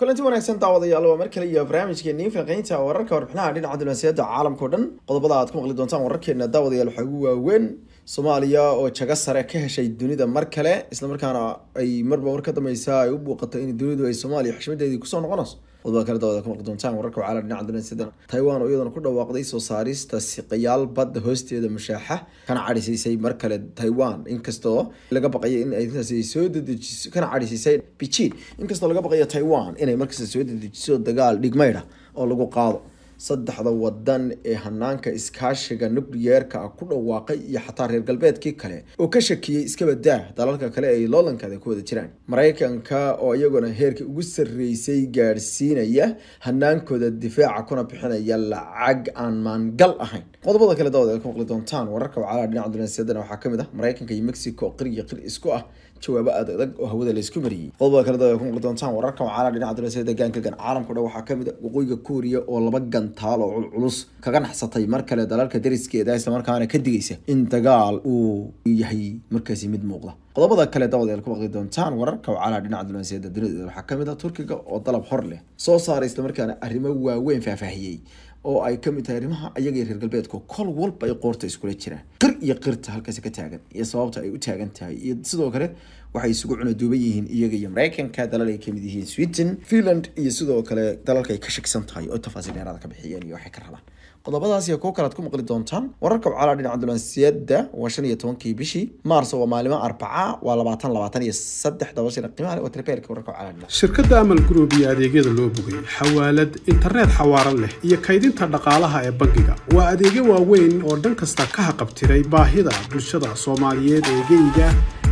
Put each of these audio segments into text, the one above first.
kulanti wanaagsan daawadayaal waa mar kale iyo barnaamijkeennii faqiinta wararka warbixinaha dhinaca diblomaasiyadda caalamka o dhan. Qodobada aad ku maqli doontaan wararkeena daawadayaal waxaa ugu waaweyn. Soomaaliya oo jago sare ka heshay dunida mar kale islamarkaana ay marba mar ka dambeysa ay u buuqato in dunidu ay soomaaliya xushmadeedii ku soo noqonayso qodobada kale daawada ku maqli doontaan wararka wacala dhinaca diblomaasiyadda taiwan oo iyadana ku dhawaaqday soo saarista siqayaal badda hoosteeda mushaaxa kana cadhisiisay mar kale taiwan. Inkastoo laga baqayo in ay intaasi soo dedejiso kana cadhisiisay beijing. Inkastoo laga baqayo taiwan inay markasta soo dedejiso dagaal dhigmaydha oo lagu qaado saddexda wadan ee hanaanka iskaashiga nukliyeerka ah ku dhawaaqay iyo xataa reer galbeedkii kale oo ka shakiyey iskabadaa dalalka kale ay loolankaada ku wada jiraan. Maraykanka oo iyaguna heerkii ugu sarreysay gaadhsiinaya hanaankooda difaaca kuna bixinaya lacag aan maangal ahayn. Qodobada kale daawad ku maqli doontaan wararka wacalaha dhinaca dunaasiyadana waxaa ka mid ah maraykanka iyo mexico qir iyo qir isku ah jawaabo aad adag oo hawada laysku mariyey. Qodobada kale daawad ku maqli doontaan wararka wacalaha dhinaca dunaasiyada gaanka gan caalamka dhan waxaa ka mid ah waqooyiga kuuriya oo laba gantaal oo culculus kaga naxsatay mar kale dalalka dariskeeda islamarkaana ka digaysa in dagaal uu yahay markaasi mid muuqda. Qodobada kale daawadayaal ku maqli doontaan wararka wacalaha dhinaca diblomaasiyadda dunida waxaa ka mid ah turkiga oo dalab hor leh soo saaray islamarkaana arrimo waaweyn faahfaahiyey oo ay ka mid tahay arrimaha ayaga reer galbeedku kol walba ay qoorta iskula jiraan. Qir iyo qirta halkaasi ka taagan iyo sababta ay u taagan tahay iyo sidoo kale waxay isugu cunaduuban yihiin iyaga iyo maraykanka dalal ay ka mid yihiin sweden finland iyo sidoo kale dalalka ay ka shaksan tahay oo tafaasiil dheeraada ka bixiyeen iyo waxay ka rabaan qodobadaas iyo kuwo kalead ku maqli doontaan wararka wacaalaa dhinaca dunansiyadda waa shan iyo tobankii bishii maarso waa maalimo arbaca waa labaatan labaatan iyo saddex dabashir qiimaha leh waa tirabeerka wararka wacaalaa dhinaca. Shirkadda amal group iyo adeegyada loo bogay xawaalad internet xawaaran leh iyo kaydinta dhaqaalaha ee bangiga. Waa adeegyo waaweyn oo dhan kasta ka haqabtiray baahida bulshada soomaaliyeed ee geyga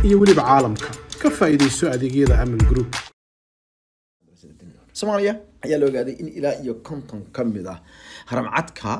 iyo weliba caalamka. Ka faa'iidayso adeegyada amal group. Soomaaliya ayaa la ogaaday in ilaa iyo konton ka mid ah haramcadka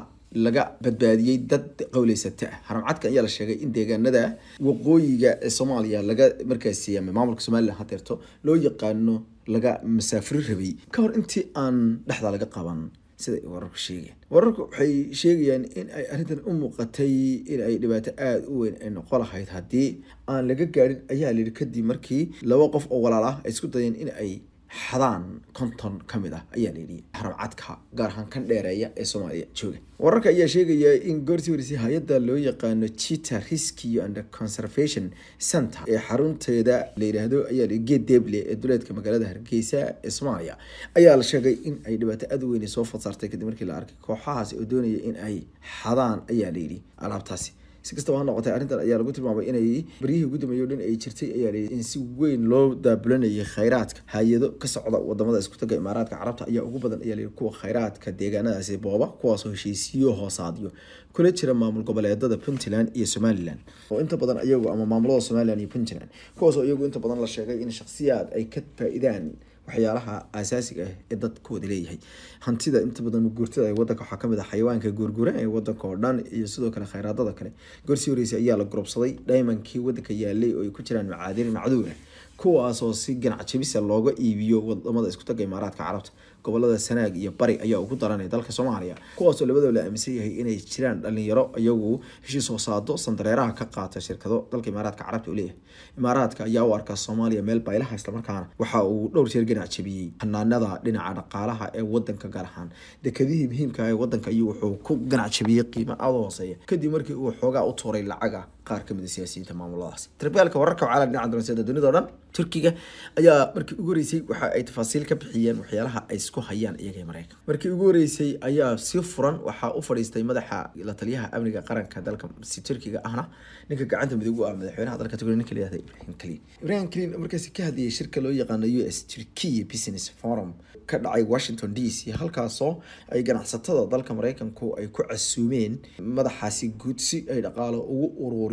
laga badbaadiyey dad qowleysata ah haramcadka ayaa la sheegay in deegaanada waqooyiga ee soomaaliya laga markaasi maamulka somalilan hadeerto loo yaqaano laga masaafuri rabay. Ka hor intii aan dhexda laga qaban siday wararku sheegeen wararku waxay sheegayaan in ay arrintan u muuqatay in ay dhibaato aada u weyn ay noqon lahayd. Haddii aan laga gaadhin ayaa layidhi kadib markii laba qof oo walaal ah ay isku dayeen in ay xadaan konton ka mid ah ayaa layidhi haramcadka gaar ahaan kan dheereeya ee soomaaliya jooga wararka ayaa sheegaya in goortii horeysay hay'adda loo yaqaano chita rescue and conservation center ee xarunteeda la yidhaahdo ayaa geed deeble ee duleedka magaalada hargeysa ee soomaaliya. Ayaa la sheegay in ay dhibaato aada u weyn soo fadsaartay kadib markii la arkay kooxahaasi oo doonaya in ay xadaan ayaa layidhi alaabtaasi si kastaba ha noqotay arrintan ayaa lagu tilmaamay inay baryihii ugu dambeeyay o dhan ay jirtay ayaa layidhi in si weyn loo daabulanayay khayraadka. Hay'ado ka socda waddamada isku taga imaaraadka carabta ayaa ugu badan ayaa layidhi kuwa khayraadka deegaanadaasi booba kuwaasoo heshiisiyo hoosaadyo kula jira maamul goboleedada puntland iyo somalilan oo inta badan iyagu ama maamulada somalilan iyo puntland kuwaasoo iyagu inta badan la sheegay in shakhsiyaad ay ka faa-idaan waxyaalaha asaasiga ah ee dadkooda leeyahay. Hantida inta badan guurtada ee wadanka waxaa ka mid ah xayawaanka guurgura ee wadanka oo dhan iyo sidoo kale kheyraadada kale. Goorsii horeysay ayaa la gurubsaday dhaymankii wadanka yaalay oo ay ku jiraan macaadin macduura kuwaasoo si ganac jabisa looga iibiyo waddamada isku taga imaaraadka carabta. Gobolada sanaag iyo bari ayaa ugu daranaya dalka soomaaliya kuwaasoo labadoo la aaminsan yahay inay jiraan dhalinyaro iyagu heshiis hoosaado sandareeraha ka qaata shirkado dalka imaaraadka carabta u leeyahay. Imaaraadka ayaa u arkaa soomaaliya meel baylaha islamarkaana waxa uu dhowr jeer ganac jabiyey xanaanada dhinaca dhaqaalaha ee wadanka gaar ahaan dekadihii muhiimka ee wadanka iyo wuxuu ku ganac jabiyey qiimo aada hooseeya. Kadib markii uu xoogaa u tuuray lacaga qaar ka mid a siyaasiyiinta maamuladaasi tarbiyaalka wararka wacala dhinaca dunaasiyada dunida o dhan turkiga ayaa markii ugu horeysay waxa ay tafaasiil ka bixiyeen waxyaalaha ay isku hayaan iyaga maraykan markii ugu horeysay ayaa si furan waxaa u fadhiistay madaxa la taliyaha amniga qaranka dalka si turkiga ahna ninka gacanta midoogu ah madaxweynaha dalka turkiga ninka la yihahda ibrahim kalin ibrahim kalin markaasi ka hadlayay shirka loo yaqaano u s turkiya business forum ka dhacay washington d c halkaasoo ay ganacsatada dalka maraykanku ay ku casuumeen madaxaasi guud si ay dhaqaalo ugu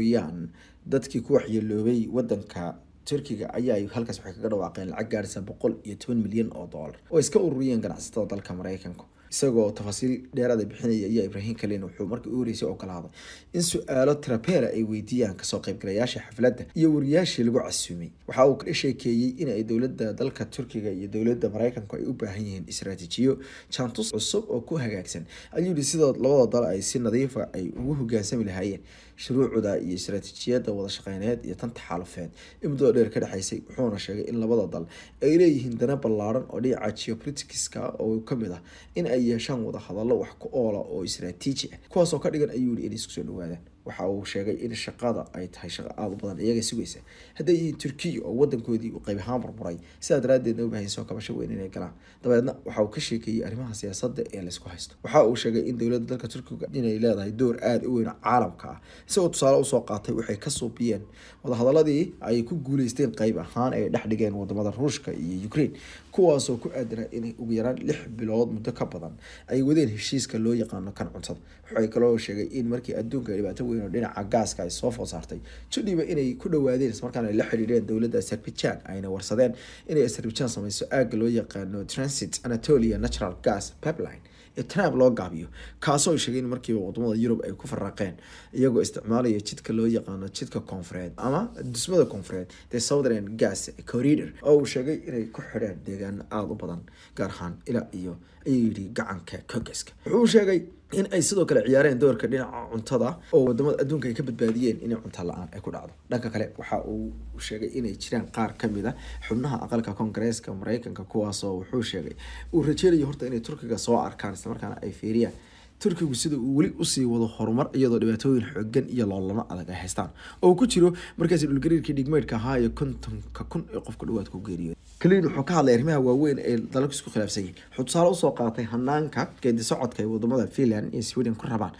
ururiyaan dadkii ku waxyeeloobay wadanka turkiga ayaa halkaas waxay kaga dhawaaqeen lacag gaarhisa boqol iyo toban milyan oo dollar oo iska ururiyeen ganacsatada dalka maraykanka isagoo tafaasiil dheeraada bixinaya ayaa ibraahim kalin wuxuu markii u horeysay ogolaaday in su'aalo tirabeela ay weydiiyaan ka soo qaybgalayaasha xafladda iyo wariyaashii lagu casuumay. Waxa uu sheekeeyey in ay dowladda dalka turkiga iyo dowladda mareykanku ay u baahan yihiin istaraatiijiyo jaantus cusub oo ku hagaagsan. Ayuu yihi sidoo labada dal ay si nadiifa ay ugu hogaansami lahaayeen shuruucda iyo istaraatiijiyadda wada shaqeyneed iyo tan taxaalufeed in muddada dheer ka dhexeysay wuxuuna sheegay in labada dal ay leeyihiin dana ballaaran oo dhinaca geopoliticska oo ka mid ah in ay yeeshaan wada hadallo wax ku oola oo istaraatiiji ah kuwaasoo ka dhigan ayuu yihi inay isku soo dhawaadaan waxa uu sheegay in shaqada ay tahay shaqo aada u badan iyaga sugaysa. Hadday yihiin turkiya oo wadankoodii uu qayb ahaan burburay sidaa daraadeedna u baahan soo kabasho weyn inay galaan. Dabeedna waxa uu ka sheekeeyey arrimaha siyaasadda ee laysku haysto. Waxa uu sheegay in dowladda dalka turkiga inay leedahay door aada u weyn caalamka ah isagoo tusaale u soo qaatay waxay ka suubiyeen wadahadaladii ay ku guuleysteen qayb ahaan ay dhex dhigeen waddamada ruushka iyo ukraine kuwaasoo ku aadanaa inay ugu yaraan lix bilood muddo ka badan ay wadeen heshiiska loo yaqaano kan cuntada waxay kaloo sheegay in markii adduunka dhibaato weyn oo dhinaca gaaska ay soo food saartay. Judhiba inay ku dhawaadeen ismarkaana la xiriireen dowladda azerbaijan ayna warsadeen inay azerbaijan sameyso aagga loo yaqaano transit anatolia natural gas pipeline ee trump loo gaabiyo kaasoo ay sheegeen markiiba waddamada yurub ay ku faraqeen iyagoo isticmaalaya jidka loo yaqaano jidka koonfureed ama dusmada koonfureed the southern gas corridor oo uu sheegay inay ku xidheen deegaano aada u badan gaar ahaan ilaa iyo ayuu yidhi gacanka kogaska wuxuu sheegay in ay sidoo kale ciyaareen doorka dhinaca cuntada oo waddamada adduunka ay ka badbaadiyeen inay cunto la'aan ay ku dhacdo. Dhanka kale waxa uu sheegay inay jiraan qaar ka mid a xubnaha aqalka koongareeska mareykanka kuwaasoo wuxuu sheegay uu rajeynayo horta inay turkiga soo arkaan islamarkaana ay fiiriyaan turkigu sida uu weli u sii wado horumar iyadoo dhibaatooyin xoogan iyo loolamo adag ay haystaan. Oo ku jiro markaasi dhulgariirkii dhigmeydhka ahaa iyo kontonka kun ee qofka dhawaad ku geeriyo kaliin wuxuu ka hadlay arrimaha waaweyn ee dalalku isku khilaafsan yihiin wuxuu tusaale u soo qaatay hanaanka geedi socodka ay waddamada finland iyo sweden ku rabaan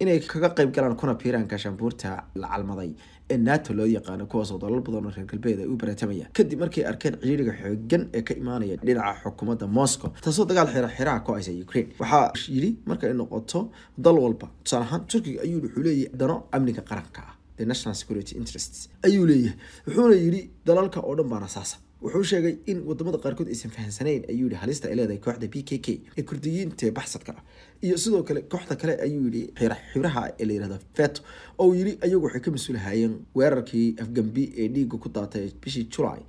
inay kaga qayb galaan kuna piiraanka shambuurta la calmaday ee nato loo yaqaano kuwaasoo dalal badan oo reer galbeed ay u baratamayaan kadib markay arkeen ciriiriga xoogan ee ka imaanaya dhinaca xukuumadda moscow taasoo dagaal xira xiraha ku haysa ukraine. Waxaa yidhi marka ay noqoto dal walba tusaale ahaan turkiga ayuu wuxuu leeyahay dano amniga qaranka ah the national security interests ayuu leeyahay. Wuxuuna yidhi dalalka oo dhan baana saasa wuxuu sheegay in waddamada qaarkood aysan fahamsanayn ayuu yihi halista ay leedahay kooxda b k k ee kurdiyiinta baxsadka ah iyo sidoo kale kooxda kale ayuu yihi xiraha ee la yihahdo feto oo yiri ayagu waxay ka mas'uulahayeen weerarkii afgambi ee dhiiga ku daatay bishii july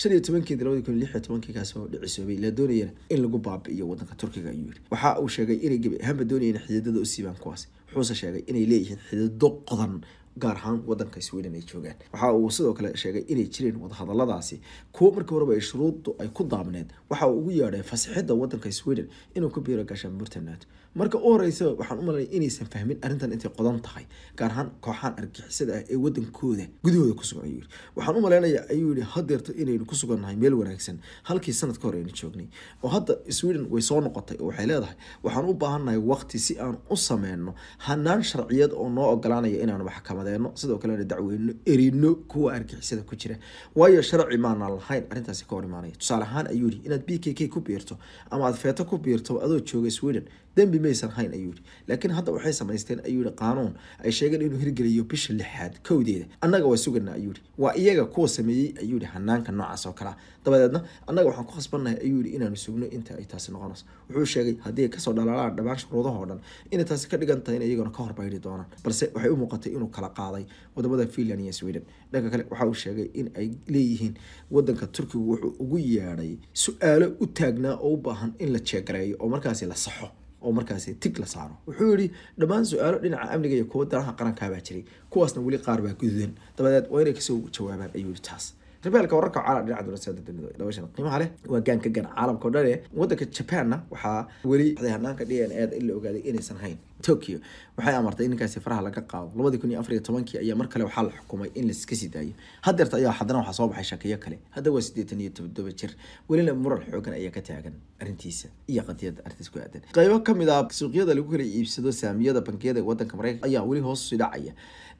shan iyo tobankeedi labadi kun lix iyo tobankii kaasoo dhicisoobay la doonayana in lagu baabi'iyo wadanka turkiga ayuu yihi waxa uu sheegay inay gebi ahaanba doonayeen xididada u siibaan kuwaas wuxuuse sheegay inay leeyihiin xidido qodan gaar ahaan wadanka sweden ay joogaan. Waxa uu sidoo kale sheegay inay jireen wadahadaladaasi. Kuwo markii horeba ay shuruuddu ay ku daabneed waxa uu ugu yeedhay fasixidda wadanka sweden inuu ku biiro gaashaanbuurta nato marka u horeysa waxaan u malanay inaysan fahmin arrintan intay qodan tahay gaar ahaan kooxaan argixisada ah ee wadankooda gudahooda ku sugan ayuu yidhi. Waxaan u malaynayaa ayuu yihi hadeerto inaynu ku sugannahay meel wanaagsan halkii sanad ka hor aynu joognay. Oo hadda sweden way soo noqotay oo waxay leedahay waxaan u baahannahay waqti si aan u sameyno hanaan sharciyad oo noo ogolaanaya inaanu maxkamadeeno sidoo kalena dacweyno erino kuwa argixisada ku jira. Waayo sharci maanaan lahayn arrintaasi ka hor imaanaya. Tusaale ahaan ayuu yihi inaad b k k ku biirto ama aad feeto ku biirto adoo jooga sweden dembi maysan hayn ayuu yihi laakiin hadda waxay samaysteen ayuu yihi qaanuun ay sheegeen inuu hirgeliyo bisha lixaad kowdeeda. Annaga waa sugana ayuu yihi waa iyaga kuwa sameeyey ayuu yihi hanaanka noocaas oo kalea dabadeedna annaga waxaan ku khasbannahay ayuu yihi inaanu sugno inta ay taasi noqonayso wuxuu sheegay haddii ka soo dhalaalaan dhammaan shuruudahoo dhan inay taasi ka dhigan tahay in iyaguna ka horbaydi doonaan. Balse waxay u muuqatay inuu kala qaaday waddamada finland iyo sweden. Dhanka kale waxa uu sheegay in ay leeyihiin wadanka turkigu wuxuu ugu yeedhay su'aalo u taagnaa oo u baahan in la jeegareeyo oo markaasi la saxo oo markaasi tig la saaro. Wuxuu yihi dhammaan su'aalo dhinaca amniga iyo kuwa danaha qarankaabaa jiray. Kuwaasna weli qaar baa gududan. Dabadeed waa inay ka soo jawaabaan ayuu yihi taas. Rabeelka wararka caalam dhinaca dabashan qiimaha leh waa gaanka gan caalamka oo dhan ee wadanka japanna waxaa weli hanaanka d n eda in la ogaaday inaysan hayn tokyo. Waxay amartay in ninkaasi faraha laga qaado. Labadii kun iyo afar iyo tobankii ayaa mar kale waxaa la xukumay in laiska sii daayo. Hadeerta ayaa haddana waxaa soo baxay shakiyo kale. Hadda waa siddeetan iyo todoba jir. Welina muran xoogan ayaa ka taagan arrintiisa iyo qadiyadda arrintiis ku aadan. Qaybo ka mid ah suuqyada lagu kala iibsado saamiyada bangiyada ee wadanka mareykanka ayaa weli hoos u sii dhacaya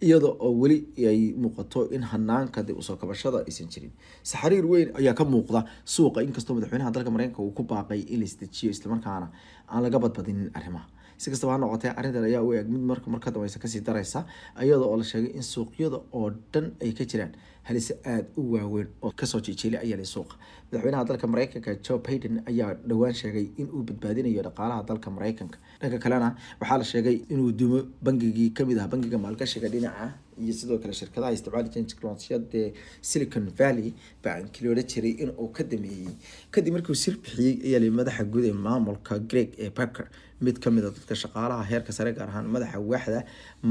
iyada oo weli ay muuqato in hanaanka dib u soo kabashada aysan jirin. Saxariir weyn ayaa ka muuqda suuqa. Inkastoo madaxweynaha dalka mareykanka uu ku baaqay in la islamarkaana aan laga badbadinin arrimaha si kastaba ha noqotee arrintan ayaa u eg mid marka marka dambeysa ka sii daraysa iyada oo la sheegay in suuqyada oo dhan ay ka jiraan halise aada u waaweyn oo ka soo jijiilay ayaa suuqa. Madaxweynaha dalka mareykanka joe baiden ayaa dhowaan sheegay inuu badbaadinayo dhaqaalaha dalka mareykanka. Dhanka kalena waxaa la sheegay inuu dumo bangigii ka mid ah bangiga maalgashiga dhinaca iyo sidoo kale shirkadaha isticmaali jiran teknolojiyada silicon valley. banki loola jiray inuu ka dameeyey kadib markii uu sir bixiyey ayaa li madaxa guud ee maamulka greg ee parker. mid ka mid a dadka shaqaalaha heerka sare gaar ahaan madaxa waaxda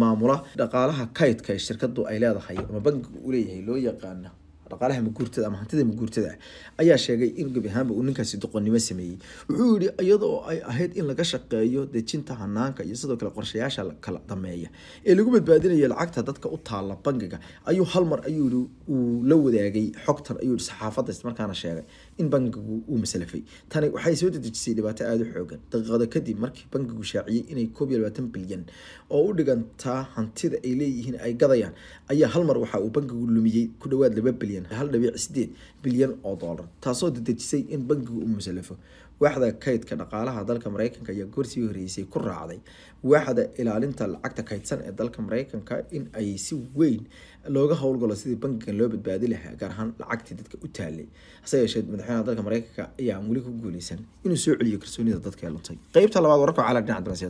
maamula dhaqaalaha kaydka ee shirkadu ay leedahay ama uu leeyahay loo yaqaano dhaqaalaha maguurtada ama hantida maguurtada ayaa sheegay in gebi ahaanba uu ninkaasi doqonnimo sameeyey. Wuxuu yihi iyadoo ay ahayd in laga shaqeeyo dejinta hanaanka iyo sidoo kale qorshayaasha kala dameeya ee lagu badbaadinayo lacagta dadka u taala bangiga ayuu hal ayuu yihi uu la wadaagay. Xogtan ayuu yihi saxaafadda islamarkaana sheegay in bangigu uu masalafay. Tani waxay soo dedejisay dhibaato aada u xoogan. Daqiiqada kadib markii bangigu shaaciyey inay koob iyo labaatan bilyan oo u dhigantaa hantida ay leeyihiin ay gadayaan ayaa hal waxa uu bangigu lumiyey ku dhawaad laba bilyan hal dhabiic sideed bilyan oo doolar taasoo dedejisay in bangigu uu musalafo waaxda kaydka dhaqaalaha dalka mareykanka ayaa goorsii horeysay ku raacday. Waaxda ilaalinta lacagta kaydsan ee dalka mareykanka in ay si weyn looga howlgalo sidii bangigan loo badbaadi lahaa gaar ahaan lacagtii dadka u taalay hase yeeshee madaxweynaha dalka mareykanka ayaa weli ku guuleysan inuu soo celiyo kalsoonida dadka ee luntay. Qeybta labaad wararka cala dhinaca dibasiyada